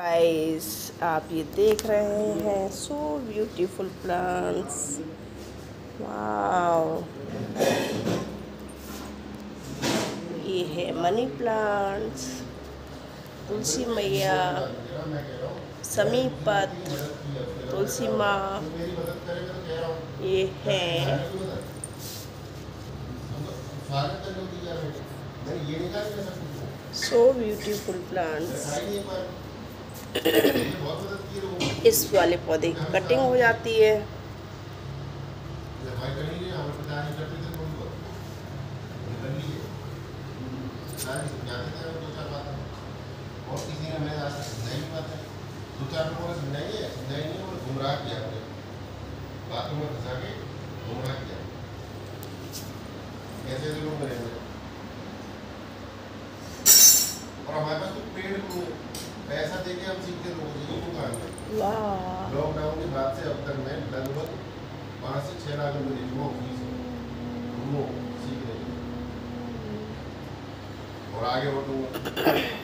Guys आप ये देख रहे हैं सो ब्यूटीफुल प्लांट्स वाओ ये है मनी प्लांट्स तुलसी मैया, समीपत, तुलसी माँ. ये है. सो ब्यूटीफुल प्लांट्स इस वाले पौधे की कटिंग हो जाती है और हमारे पास तो पेड़। पैसा देके हम हम सीखते लोगों से ये दुकान में लॉकडाउन के बाद से अब तक मैं लगभग पाँच से छः लाख रुपये हूँ फ़ीस उनको सीखने के और आगे बढ़ूँगा।